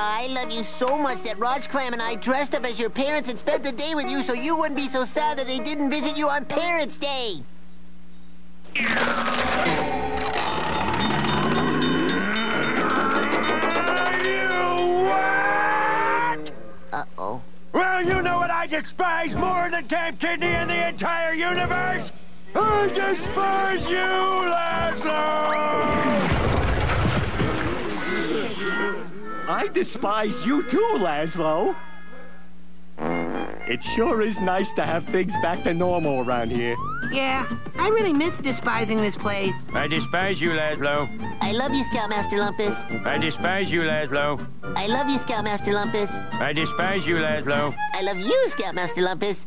I love you so much that Raj Clam and I dressed up as your parents and spent the day with you so you wouldn't be so sad that they didn't visit you on Parents' Day. Uh-oh. Well, you know what I despise more than Camp Kidney in the entire universe? I despise you, Lazlo! I despise you too, Lazlo. It sure is nice to have things back to normal around here. Yeah, I really miss despising this place. I despise you, Lazlo. I love you, Scoutmaster Lumpus. I despise you, Lazlo. I love you, Scoutmaster Lumpus. I despise you, Lazlo. I love you, Scoutmaster Lumpus.